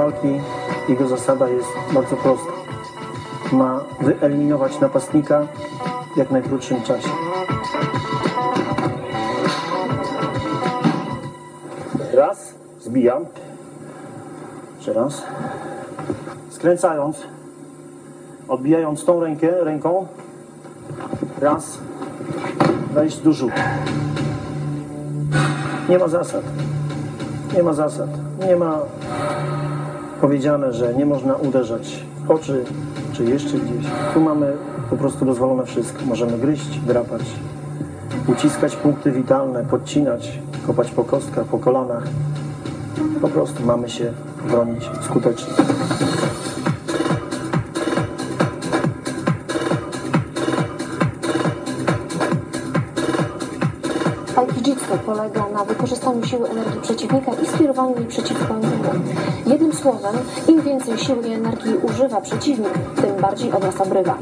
Walki, jego zasada jest bardzo prosta. Ma wyeliminować napastnika w jak najkrótszym czasie. Raz, zbijam. Jeszcze raz. Skręcając, odbijając tą rękę, ręką. Raz, wejść do rzutu. Nie ma zasad. Nie ma zasad. Nie ma powiedziane, że nie można uderzać w oczy czy jeszcze gdzieś. Tu mamy po prostu dozwolone wszystko. Możemy gryźć, drapać, uciskać punkty witalne, podcinać, kopać po kostkach, po kolanach. Po prostu mamy się bronić skutecznie. Polega na wykorzystaniu siły energii przeciwnika i skierowaniu jej przeciwko niemu. Jednym słowem, im więcej siły i energii używa przeciwnik, tym bardziej od nas obrywa.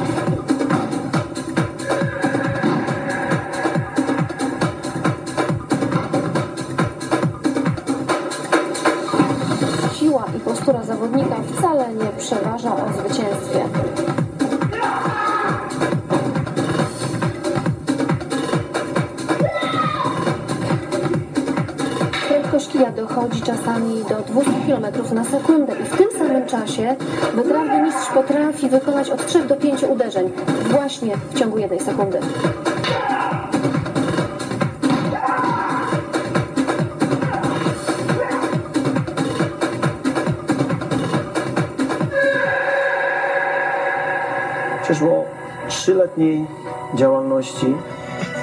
Siła i postura zawodnika wcale nie przeważa o zwycięstwie. Dochodzi czasami do 200 km na sekundę i w tym samym czasie wytrawny mistrz potrafi wykonać od 3 do 5 uderzeń właśnie w ciągu jednej sekundy. Przeszło trzyletniej działalności.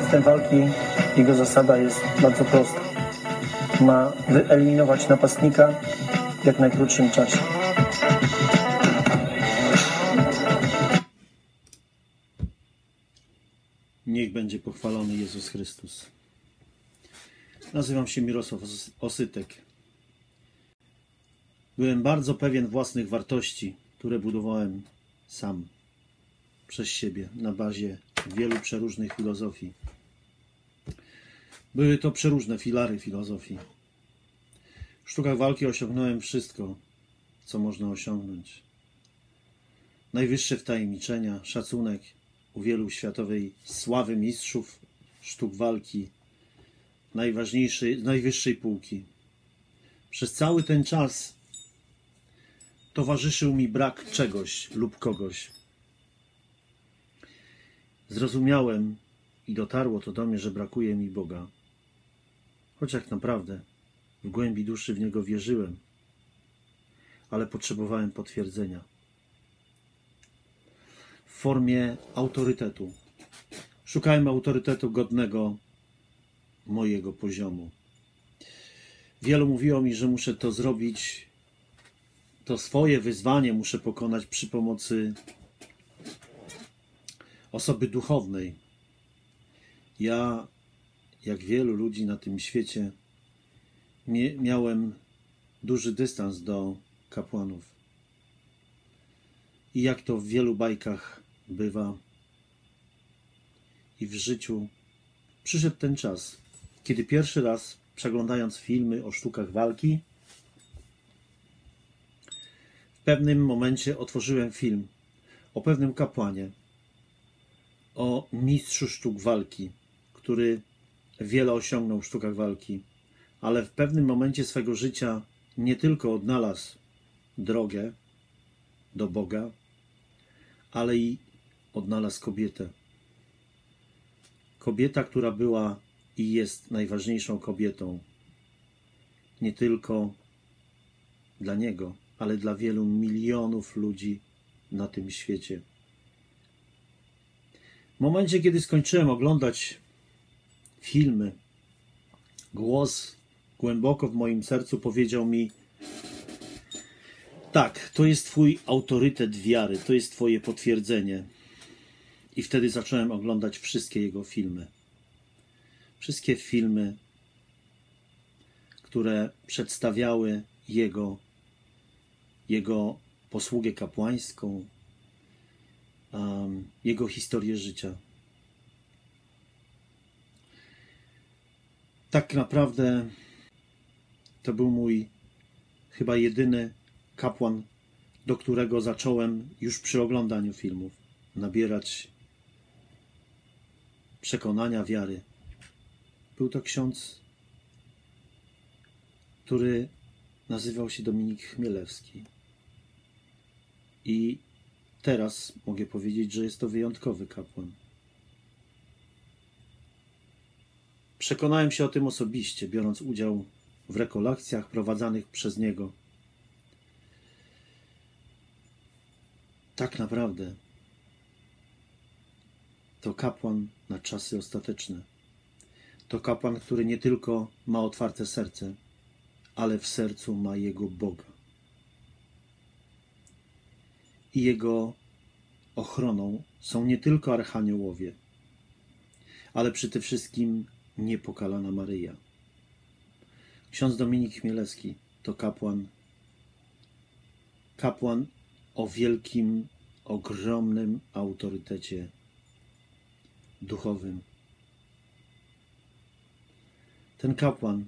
System walki, jego zasada jest bardzo prosta. Ma wyeliminować napastnika w jak najkrótszym czasie. Niech będzie pochwalony Jezus Chrystus. Nazywam się Mirosław Os- Osytek. Byłem bardzo pewien własnych wartości, które budowałem sam, przez siebie, na bazie wielu przeróżnych filozofii. Były to przeróżne filary filozofii. W sztukach walki osiągnąłem wszystko, co można osiągnąć. Najwyższe wtajemniczenia, szacunek u wielu światowej sławy mistrzów sztuk walki, najważniejszej, najwyższej półki. Przez cały ten czas towarzyszył mi brak czegoś lub kogoś. Zrozumiałem i dotarło to do mnie, że brakuje mi Boga. Choć jak naprawdę w głębi duszy w Niego wierzyłem, ale potrzebowałem potwierdzenia w formie autorytetu. Szukałem autorytetu godnego mojego poziomu. Wielu mówiło mi, że muszę to zrobić, to swoje wyzwanie muszę pokonać przy pomocy osoby duchownej. Ja, jak wielu ludzi na tym świecie, miałem duży dystans do kapłanów. I jak to w wielu bajkach bywa, i w życiu przyszedł ten czas, kiedy pierwszy raz przeglądając filmy o sztukach walki, w pewnym momencie otworzyłem film o pewnym kapłanie, o mistrzu sztuk walki, który wiele osiągnął w sztukach walki, ale w pewnym momencie swego życia nie tylko odnalazł drogę do Boga, ale i odnalazł kobietę. Kobieta, która była i jest najważniejszą kobietą, nie tylko dla niego, ale dla wielu milionów ludzi na tym świecie. W momencie, kiedy skończyłem oglądać filmy, głos głęboko w moim sercu powiedział mi: Tak, to jest Twój autorytet wiary, to jest Twoje potwierdzenie. I wtedy zacząłem oglądać wszystkie jego filmy. Wszystkie filmy, które przedstawiały jego, jego posługę kapłańską, um, jego historię życia. Tak naprawdę to był mój chyba jedyny kapłan, do którego zacząłem już przy oglądaniu filmów nabierać przekonania, wiary. Był to ksiądz, który nazywał się Dominik Chmielewski. I teraz mogę powiedzieć, że jest to wyjątkowy kapłan. Przekonałem się o tym osobiście, biorąc udział w rekolekcjach prowadzonych przez niego. Tak naprawdę to kapłan na czasy ostateczne. To kapłan, który nie tylko ma otwarte serce, ale w sercu ma jego Boga. I jego ochroną są nie tylko archaniołowie, ale przede wszystkim niepokalana Maryja. Ksiądz Dominik Chmielewski to kapłan, kapłan o wielkim, ogromnym autorytecie duchowym. Ten kapłan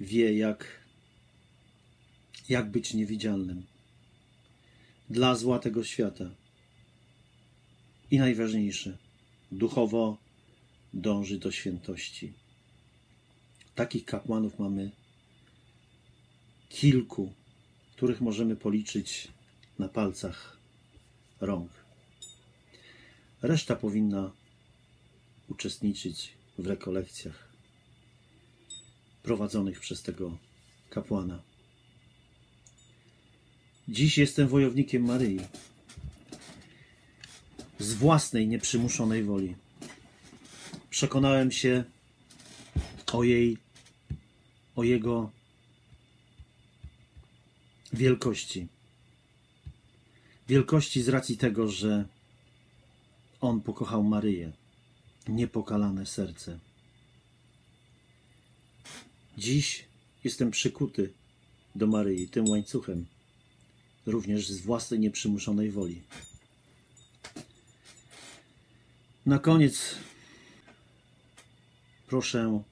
wie, jak, jak być niewidzialnym dla zła tego świata. I najważniejsze, duchowo dąży do świętości. Takich kapłanów mamy kilku, których możemy policzyć na palcach rąk. Reszta powinna uczestniczyć w rekolekcjach prowadzonych przez tego kapłana. Dziś jestem wojownikiem Maryi z własnej nieprzymuszonej woli. Przekonałem się o jej, o jego wielkości. Wielkości z racji tego, że on pokochał Maryję, niepokalane serce. Dziś jestem przykuty do Maryi tym łańcuchem, również z własnej nieprzymuszonej woli. Na koniec proszę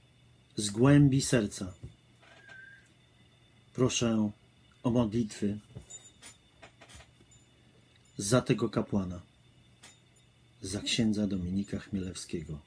z głębi serca, proszę o modlitwy za tego kapłana, za księdza Dominika Chmielewskiego.